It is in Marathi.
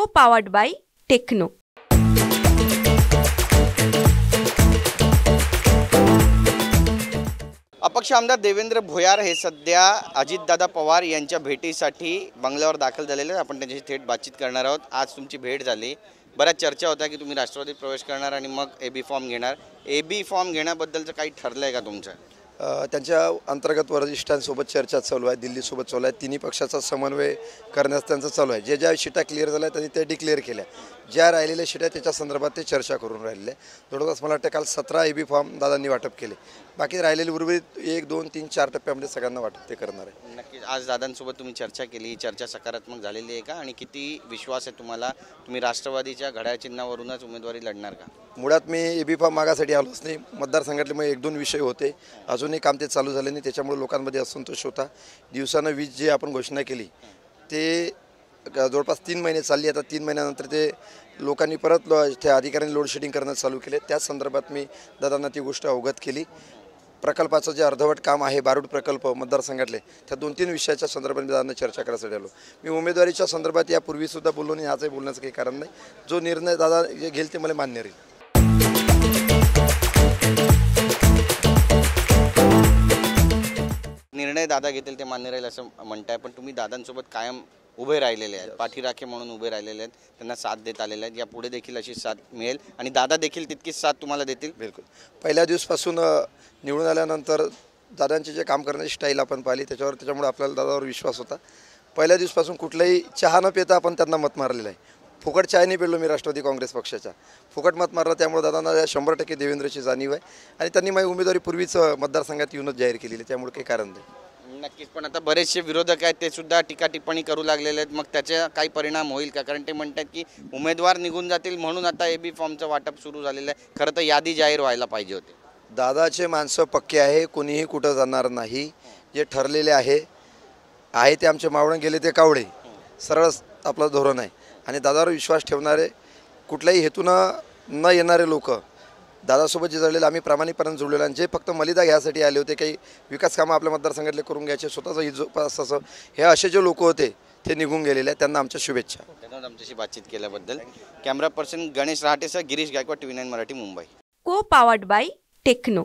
को पावर्ड बाय टेक्नो. अपक्ष आमदार देवेंद्र भोयार हे सध्या अजितदादा पवार यांच्या भेटीसाठी बंगल्यावर दाखल झालेले आपण त्यांच्याशी थेट बातचीत करणार आहोत. आज तुमची भेट झाली. बऱ्याच चर्चा होत्या की तुम्ही राष्ट्रवादीत प्रवेश करणार आणि मग ए बी फॉर्म घेणार. ए बी फॉर्म घेण्याबद्दलचं काही ठरलं आहे का तुमचं? त्यांच्या अंतर्गत वरिष्ठांसोबत चर्चा चालू आहे दिल्लीसोबत चालू आहे तिन्ही पक्षाचा समन्वय करण्यास त्यांचं चालू आहे. जे ज्या शिटा क्लिअर झाल्या त्यांनी त्या डिक्लेअर केल्या. ज्या राहिलेल्या शिटा त्याच्या संदर्भात ते चर्चा करून राहिलेले आहे. जवळपास मला वाटतं काल सतरा ए बी फॉर्म दादांनी वाटप केले. बाकी राहिलेले उर्वरित एक दोन तीन चार टप्प्यामध्ये सगळ्यांना वाटप ते करणार आहे. नक्कीच. आज दादांसोबत तुम्ही चर्चा केली. चर्चा सकारात्मक झालेली आहे का? आणि किती विश्वास आहे तुम्हाला? तुम्ही राष्ट्रवादीच्या घड्याळ चिन्हावरूनच उमेदवारी लढणार का? मुळात मी ए बी फॉर्म मागासाठी आलोच नाही. मतदारसंघातले मग एक दोन विषय होते. अजूनही काम ते चालू झाले नाही त्याच्यामुळे लोकांमध्ये असंतोष होता. दिवसानं वीज जी आपण घोषणा केली ते जवळपास तीन महिने चालली. आता तीन महिन्यानंतर ते लोकांनी परत लो त्या अधिकाऱ्यांनी लोडशेडिंग करणं चालू केले. त्याच संदर्भात मी दादांना ती गोष्ट अवगत केली. प्रकल्पाचं जे अर्धवट काम आहे बारूड प्रकल्प मतदारसंघातले त्या दोन तीन विषयाच्या संदर्भात मी दादांना चर्चा करायसाठी आलो. मी उमेदवारीच्या संदर्भात यापूर्वीसुद्धा बोललो नाही आजही बोलण्याचं काही कारण नाही. जो निर्णय दादा जे घेईल ते मला मान्य राहील. दादा घेतील ते मान्य राहील असं म्हणताय पण तुम्ही दादांसोबत कायम उभे राहिलेले आहेत. पाठीराखे म्हणून उभे राहिलेले आहेत. त्यांना साथ देत आलेले आहेत. यापुढे देखील अशी साथ मिळेल. आणि दादा देखील तितकीच साथ तुम्हाला देतील? बिलकुल. पहिल्या दिवसपासून निवडून आल्यानंतर दादांचे जे काम करण्याची स्टाईल आपण पाहिली त्याच्यावर त्याच्यामुळे आपल्याला दादावर विश्वास होता. पहिल्या दिवसपासून कुठलाही चहा न पिता आपण त्यांना मत मारलेलं आहे. फुकट चाय नाही पेलो मी राष्ट्रवादी काँग्रेस पक्षाच्या. फुकट मत मारलं त्यामुळे दादांना या शंभर टक्के देवेंद्रची जाणीव आहे. आणि त्यांनी माझी उमेदवारी पूर्वीच मतदारसंघात येऊनच जाहीर केलेली आहे. त्यामुळे काही कारण नाही. नक्कीच. पण आता बरेचसे विरोधक आहेत ते सुद्धा टीका टिप्पणी करू लागलेले आहेत. मग त्याचा काही परिणाम होईल का? कारण ते म्हणतात की उमेदवार निघून जातील म्हणून आता ए बी फॉर्मचं वाटप सुरू झालेलं आहे. खरं तर यादी जाहीर व्हायला पाहिजे होते. दादाचे माणसं पक्के आहे कोणीही कुठं जाणार नाही. जे ठरलेले आहे आहे ते आमचे मावळण गेले ते कावळे. सरळ आपलं धोरण आहे. आणि दादावर विश्वास ठेवणारे कुठल्याही हेतूनं न येणारे लोक दादासोबत जे जळलेले आम्ही प्रामाणिकपणे जुळलेलो आणि जे फक्त मलिदा घ्यायसाठी आले होते काही विकास कामं आपल्या मतदारसंघातले करून घ्यायचे स्वतःचं हिजोपासाचं हे असे जे लोक होते ते निघून गेलेले आहेत. त्यांना आमच्या शुभेच्छा. धन्यवाद आमच्याशी बातचीत केल्याबद्दल. Camera person Ganesh रहाटेसह Girish Gaikwad T V nine Marathi Mumbai. Co powered by techno.